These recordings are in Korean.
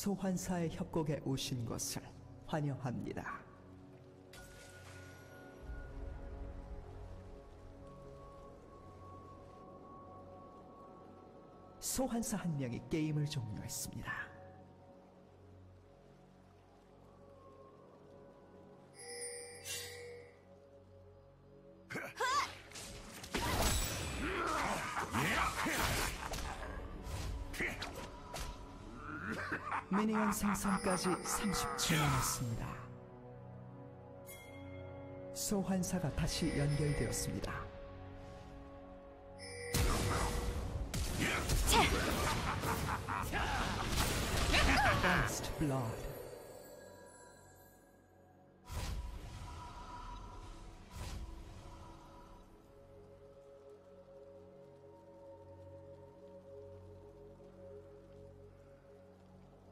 소환사의 협곡에 오신 것을 환영합니다. 소환사 한 명이 게임을 종료했습니다. 생성까지 30초 남았습니다. 소환사가 다시 연결되었습니다.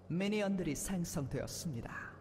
미니언들이 생성되었습니다.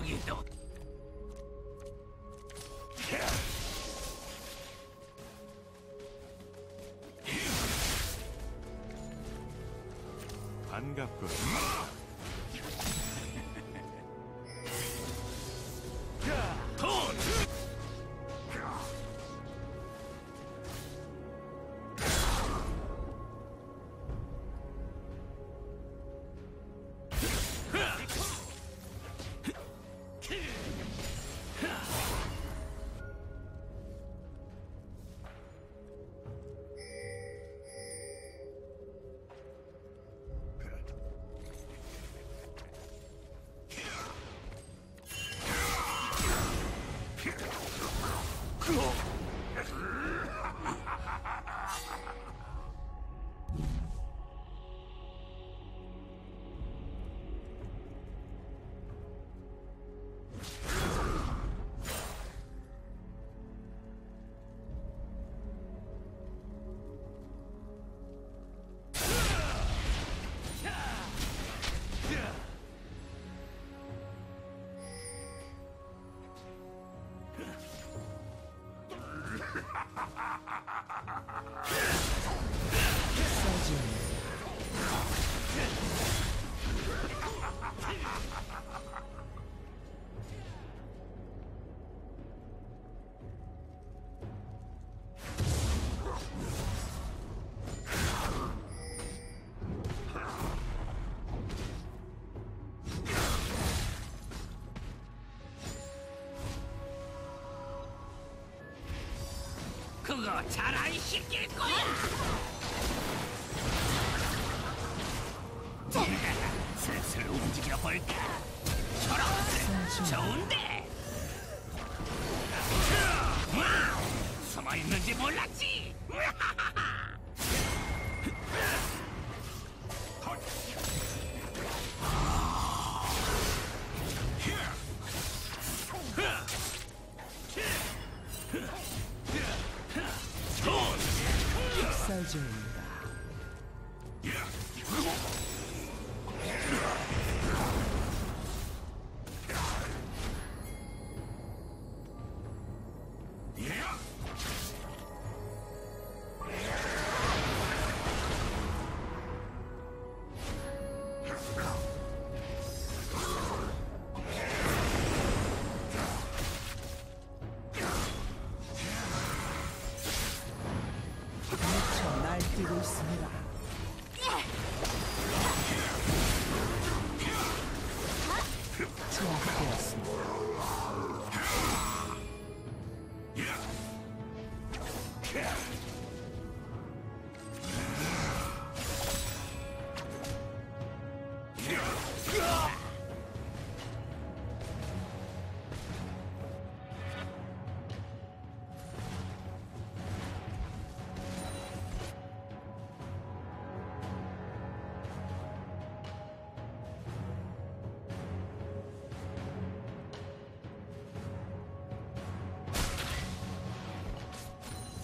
여기도 반갑군. 그거 잘 안 시킬 거야. 슬슬 움직여 볼까. 초록색 좋은데. 숨어 있는지 몰랐지.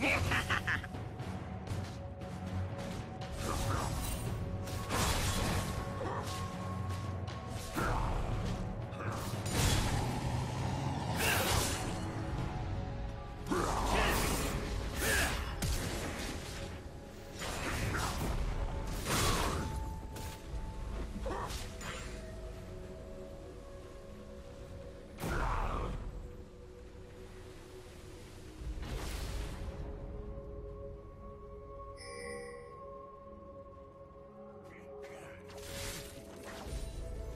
Yeah.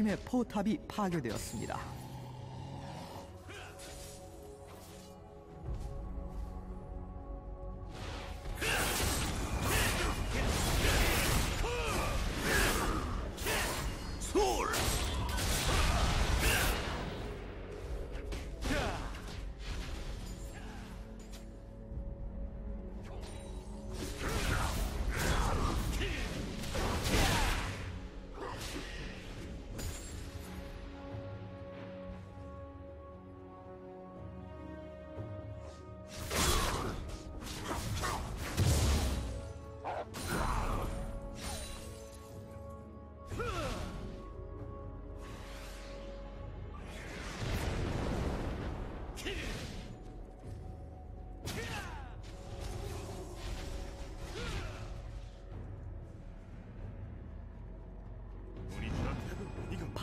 팀의 포탑이 파괴되었습니다.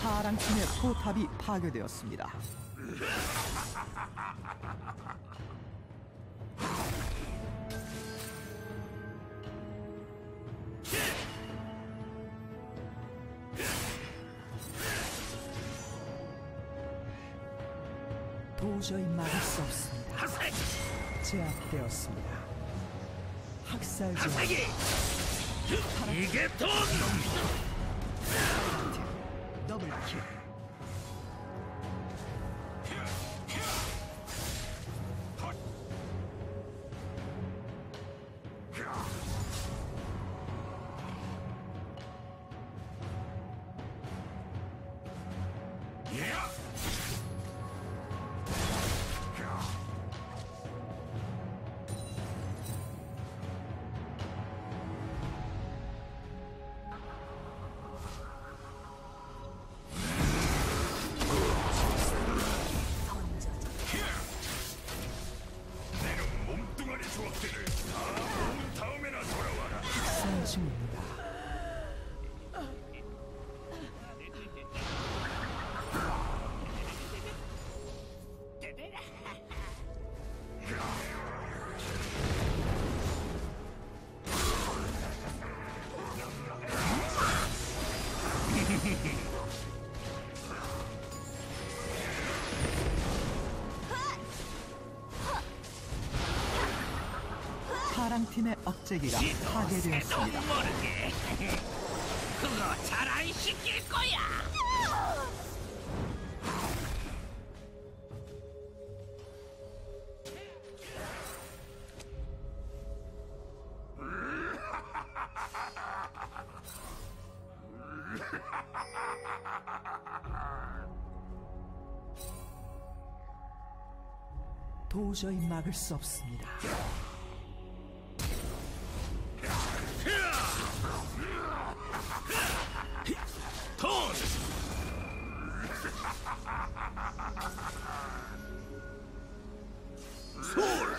파랑 팀의 포탑이 파괴되었습니다. 도저히 막을 수 없습니다. 제압되었습니다. 학살 중 이게 돈 Gotcha. 팀의 억제기가 파괴되었습니다. 그거 잘 안 시킬 거야 도저히 막을 수 없습니다. 하색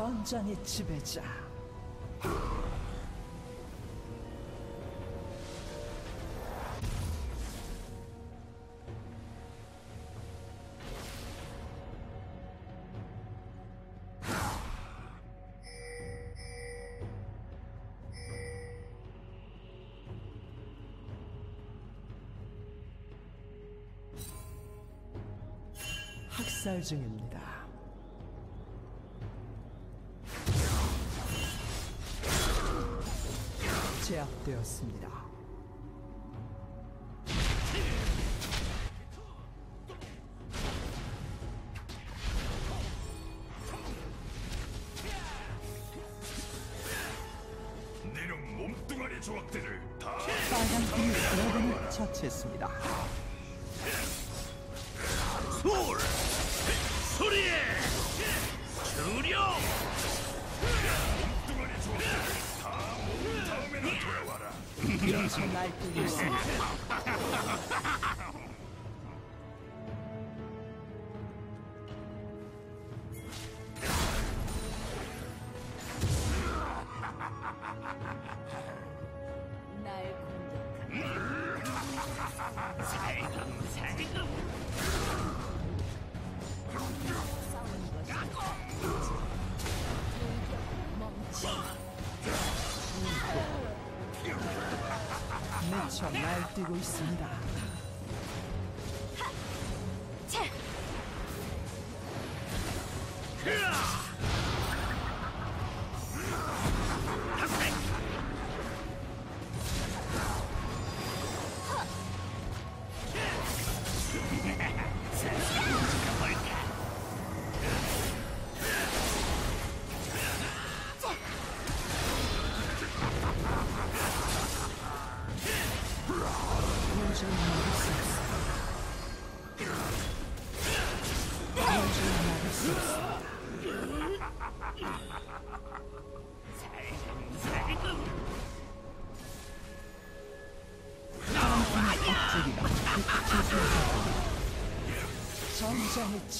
전장의 지배자. 학살 중입니다. 제압되었습니다. 지금 날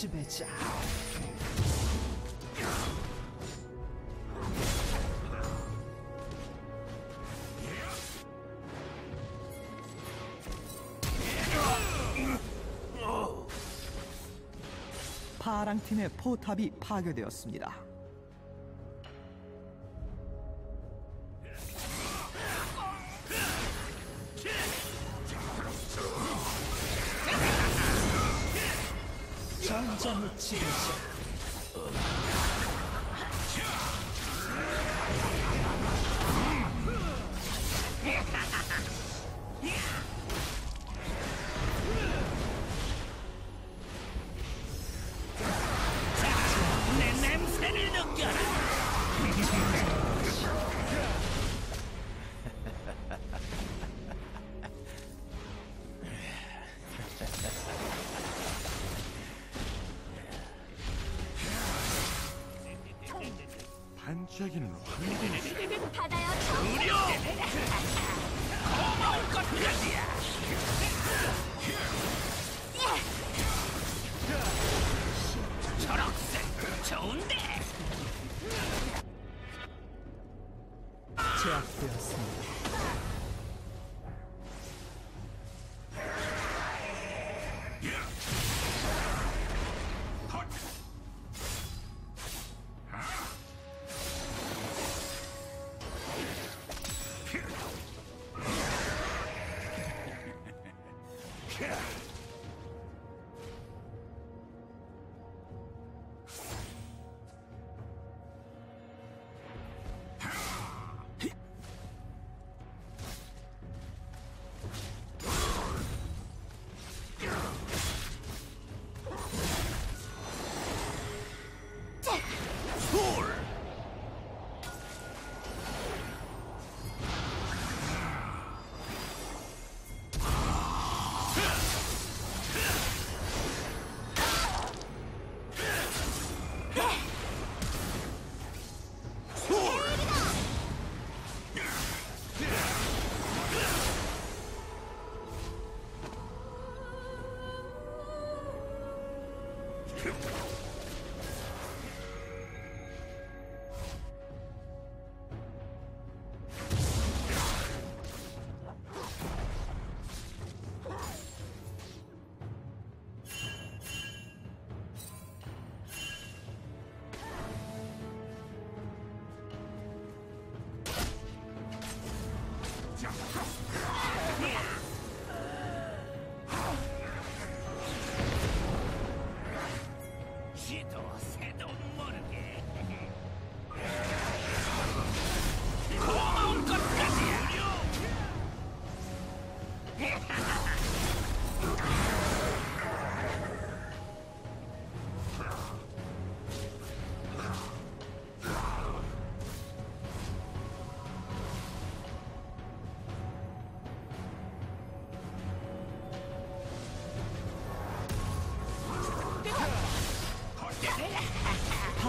지배자. 파랑팀의 포탑이 파괴되었습니다. ち上げるの？無料。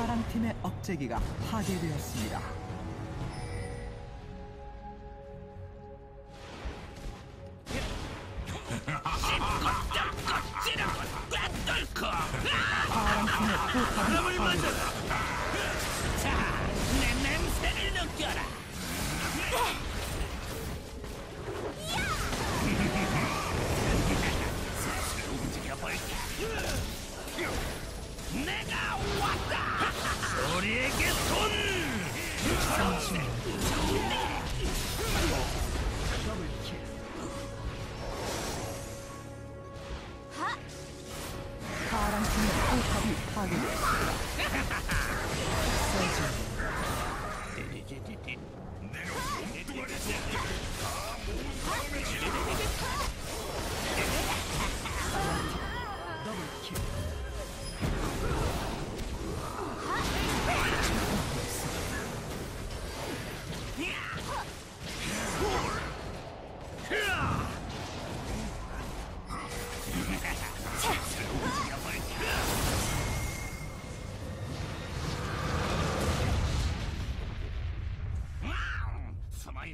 파랑 팀의 억제기가 파괴되었습니다. Target.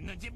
на демон.